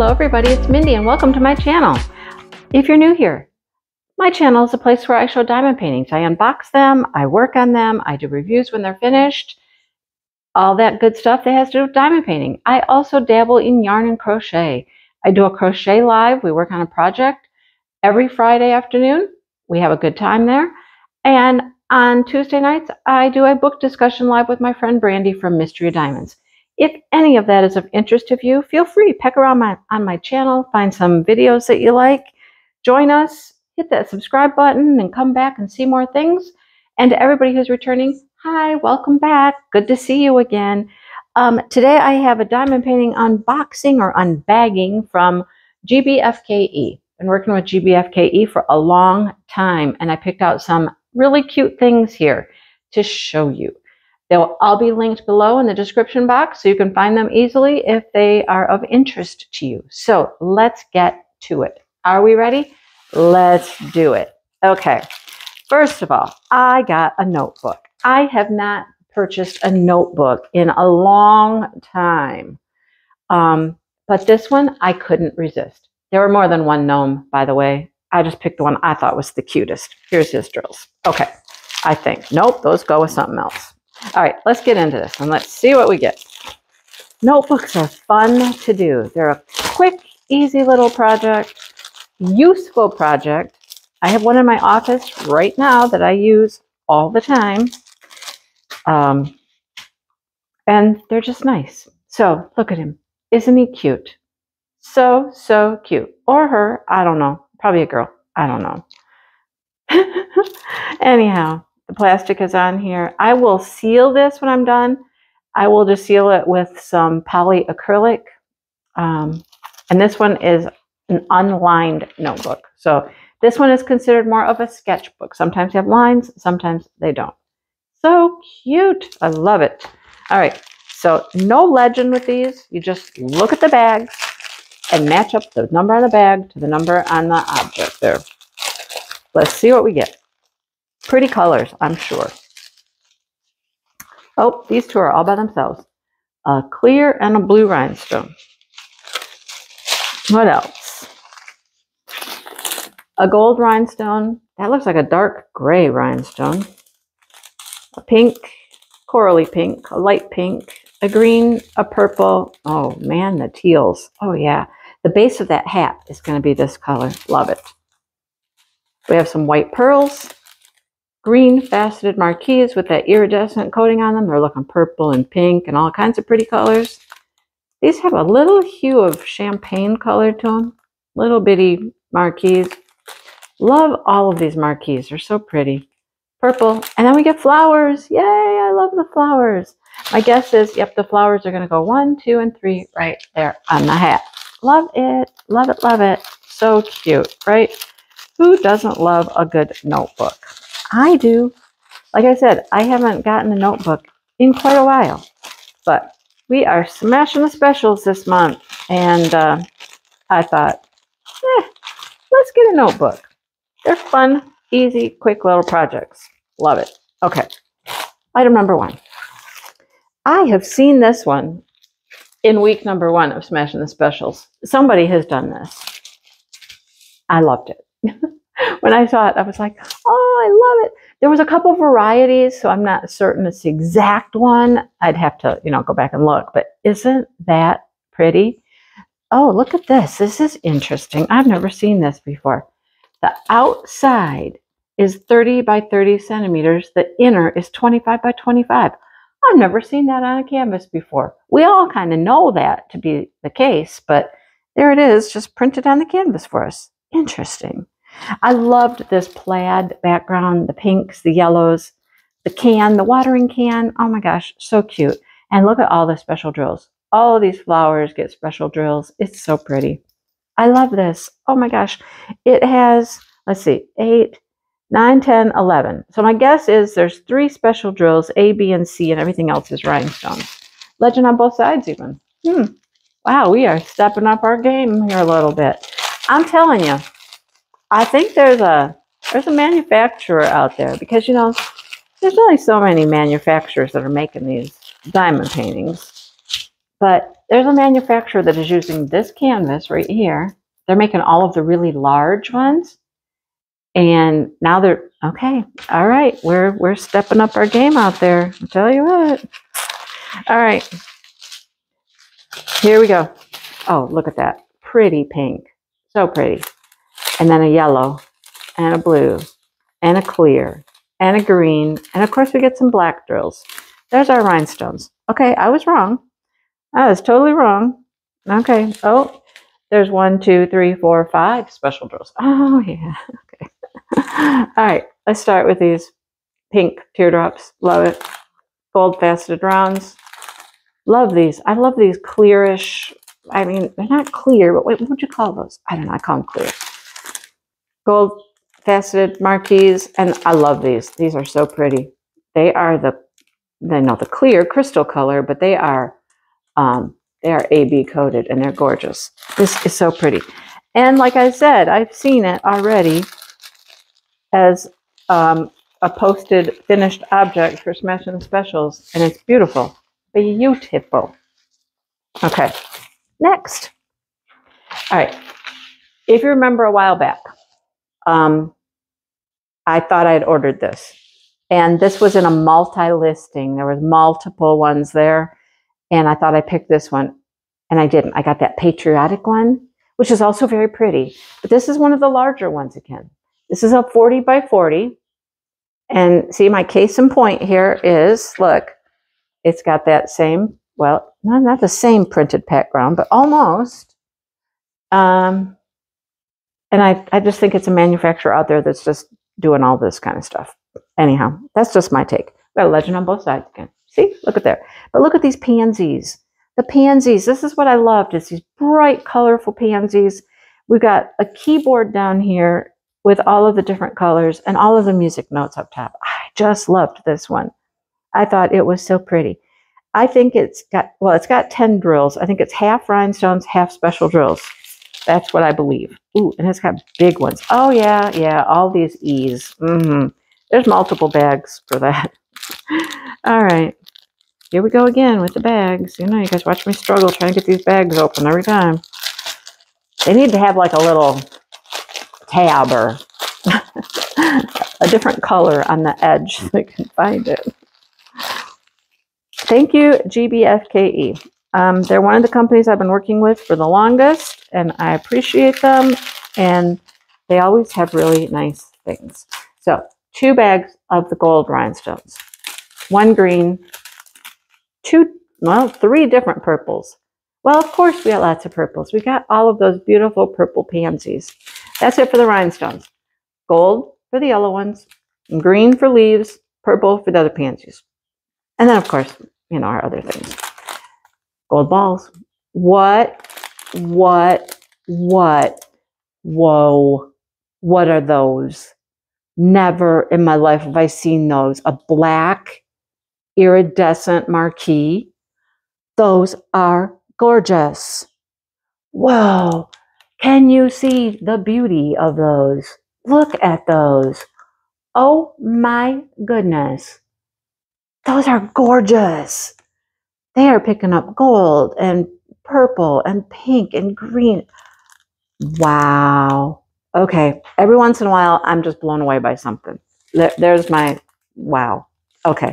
Hello everybody, it's Mindy and welcome to my channel. If you're new here, my channel is a place where I show diamond paintings. I unbox them, I work on them, I do reviews when they're finished, all that good stuff that has to do with diamond painting. I also dabble in yarn and crochet. I do a crochet live, we work on a project every Friday afternoon. We have a good time there. And on Tuesday nights, I do a book discussion live with my friend Brandy from Mystery of Diamonds. If any of that is of interest to you, feel free, peck around my, on my channel, find some videos that you like, join us, hit that subscribe button, and come back and see more things. And to everybody who's returning, hi, welcome back. Good to see you again. Um, today I have a diamond painting unboxing or unbagging from GBFKE. I've been working with GBFKE for a long time, and I picked out some really cute things here to show you. They'll all be linked below in the description box so you can find them easily if they are of interest to you. So let's get to it. Are we ready? Let's do it. Okay. First of all, I got a notebook. I have not purchased a notebook in a long time. Um, but this one I couldn't resist. There were more than one gnome, by the way. I just picked the one I thought was the cutest. Here's his drills. Okay, I think. Nope, those go with something else. All right, let's get into this and let's see what we get. Notebooks are fun to do. They're a quick, easy little project, useful project. I have one in my office right now that I use all the time. Um, and they're just nice. So look at him. Isn't he cute? So, so cute. Or her. I don't know. Probably a girl. I don't know. Anyhow, plastic is on here. I will seal this when I'm done. I will just seal it with some polyacrylic. Um, and this one is an unlined notebook. So this one is considered more of a sketchbook. Sometimes they have lines, sometimes they don't. So cute. I love it. All right. So no legend with these. You just look at the bags and match up the number on the bag to the number on the object there. Let's see what we get. Pretty colors, I'm sure. Oh, these two are all by themselves. A clear and a blue rhinestone. What else? A gold rhinestone. That looks like a dark gray rhinestone. A pink, corally pink, a light pink, a green, a purple. Oh man, the teals. Oh yeah. The base of that hat is going to be this color. Love it. We have some white pearls, green faceted marquise with that iridescent coating on them. They're looking purple and pink and all kinds of pretty colors. These have a little hue of champagne color to them. Little bitty marquise. Love all of these marquise. They're so pretty. Purple. And then we get flowers. Yay, I love the flowers. My guess is, yep, the flowers are going to go one, two, and three right there on the hat. Love it. Love it, love it. So cute, right? Who doesn't love a good notebook? I do. Like I said, I haven't gotten a notebook in quite a while, but we are smashing the specials this month. And uh, I thought, eh, let's get a notebook. They're fun, easy, quick little projects. Love it. Okay. Item number one. I have seen this one in week number one of Smashing the Specials. Somebody has done this. I loved it. when I saw it, I was like, oh, I love it. There was a couple varieties, so I'm not certain it's the exact one. I'd have to, you know, go back and look. But isn't that pretty? Oh, look at this. This is interesting. I've never seen this before. The outside is 30 by 30 centimeters. The inner is 25 by 25. I've never seen that on a canvas before. We all kind of know that to be the case, but there it is, just printed on the canvas for us. Interesting. I loved this plaid background, the pinks, the yellows, the can, the watering can. Oh my gosh, so cute. And look at all the special drills. All of these flowers get special drills. It's so pretty. I love this. Oh my gosh. It has, let's see, 8, 9, 10, 11. So my guess is there's three special drills, A, B, and C, and everything else is rhinestones. Legend on both sides even. Hmm. Wow, we are stepping up our game here a little bit. I'm telling you, I think there's a there's a manufacturer out there because you know there's only so many manufacturers that are making these diamond paintings. But there's a manufacturer that is using this canvas right here. They're making all of the really large ones. And now they're okay. All right, we're we're stepping up our game out there. I'll tell you what. All right. Here we go. Oh, look at that. Pretty pink. So pretty. And then a yellow and a blue and a clear and a green. And of course we get some black drills. There's our rhinestones. Okay, I was wrong. I was totally wrong. Okay. Oh, there's one, two, three, four, five special drills. Oh, yeah. Okay. All right. Let's start with these pink teardrops. Love it. Gold faceted rounds. Love these. I love these clearish. I mean, they're not clear, but what would you call those? I don't know. I call them clear. Gold faceted marquise. And I love these. These are so pretty. They are the, they're not the clear crystal color, but they are um, they are AB coated and they're gorgeous. This is so pretty. And like I said, I've seen it already as um, a posted finished object for Smash Smashing Specials, and it's beautiful. Beautiful. Okay, next. All right. If you remember a while back, um, I thought I'd ordered this. And this was in a multi-listing. There was multiple ones there. And I thought I picked this one and I didn't. I got that patriotic one, which is also very pretty. But this is one of the larger ones again. This is a 40 by 40. And see, my case in point here is, look, it's got that same, well, not, not the same printed background, but almost. Um, and I, I just think it's a manufacturer out there that's just doing all this kind of stuff. Anyhow, that's just my take. We Got a legend on both sides again. See, look at there. But look at these pansies. The pansies, this is what I loved, is these bright, colorful pansies. We've got a keyboard down here with all of the different colors and all of the music notes up top. I just loved this one. I thought it was so pretty. I think it's got, well, it's got 10 drills. I think it's half rhinestones, half special drills. That's what I believe. Ooh, and it's got big ones. Oh, yeah, yeah, all these E's. Mm -hmm. There's multiple bags for that. All right. Here we go again with the bags. You know, you guys watch me struggle trying to get these bags open every time. They need to have like a little tab or a different color on the edge so they can find it. Thank you, GBFKE. Um, they're one of the companies I've been working with for the longest, and I appreciate them, and they always have really nice things. So, two bags of the gold rhinestones one green, two, well, three different purples. Well, of course, we got lots of purples. We got all of those beautiful purple pansies. That's it for the rhinestones. Gold for the yellow ones, green for leaves, purple for the other pansies. And then, of course, you know, our other things. Gold balls. What, what, what, whoa, what are those? Never in my life have I seen those. A black iridescent marquee. Those are gorgeous. Whoa, can you see the beauty of those? Look at those. Oh my goodness. Those are gorgeous. They are picking up gold and purple and pink and green. Wow. Okay. Every once in a while, I'm just blown away by something. There's my wow. Okay.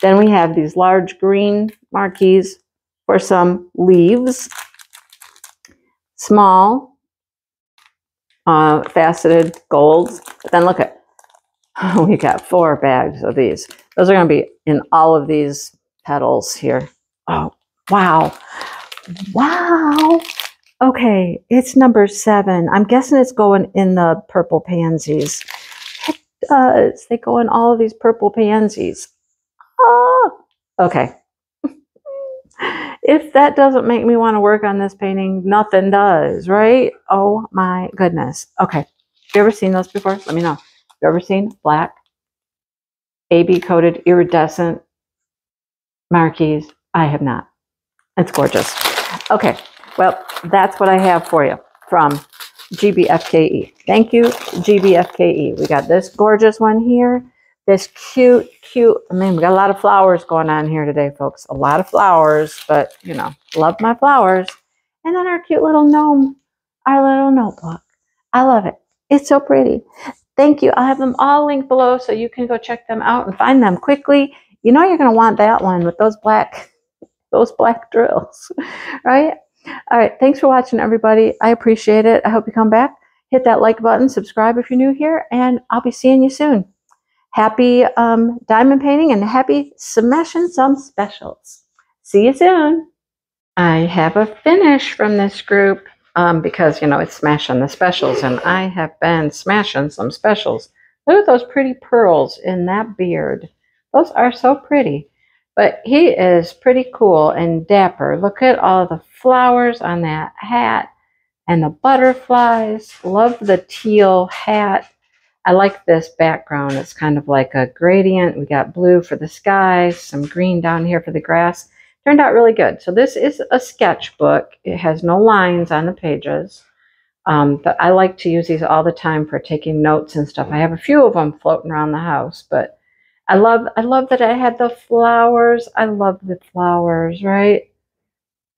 Then we have these large green marquise for some leaves. Small uh, faceted golds. But then look at, we got four bags of these. Those are going to be in all of these petals here. Oh, wow. Wow. Okay, it's number seven. I'm guessing it's going in the purple pansies. It does. They go in all of these purple pansies. Oh, okay. if that doesn't make me want to work on this painting, nothing does, right? Oh my goodness. Okay. You ever seen those before? Let me know. You ever seen black, AB coated, iridescent marquise? I have not. It's gorgeous. Okay. Well, that's what I have for you from GBFKE. Thank you, GBFKE. We got this gorgeous one here this cute, cute, I mean, we got a lot of flowers going on here today, folks. A lot of flowers, but, you know, love my flowers. And then our cute little gnome, our little notebook. I love it. It's so pretty. Thank you. I'll have them all linked below so you can go check them out and find them quickly. You know you're going to want that one with those black those black drills, right? All right. Thanks for watching, everybody. I appreciate it. I hope you come back. Hit that like button, subscribe if you're new here, and I'll be seeing you soon. Happy um, diamond painting and happy smashing some specials. See you soon. I have a finish from this group um, because, you know, it's smashing the specials, and I have been smashing some specials. Look at those pretty pearls in that beard. Those are so pretty. But he is pretty cool and dapper. Look at all the flowers on that hat and the butterflies. Love the teal hat. I like this background. It's kind of like a gradient. We got blue for the sky, some green down here for the grass. Turned out really good. So this is a sketchbook. It has no lines on the pages. Um, but I like to use these all the time for taking notes and stuff. I have a few of them floating around the house, but I love I love that I had the flowers. I love the flowers, right?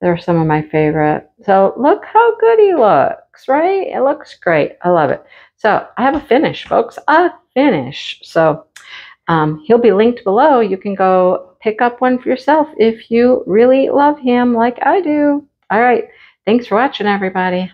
They're some of my favorite. So look how good he looks, right? It looks great. I love it. So I have a finish, folks, a finish. So um, he'll be linked below. You can go pick up one for yourself if you really love him like I do. All right. Thanks for watching, everybody.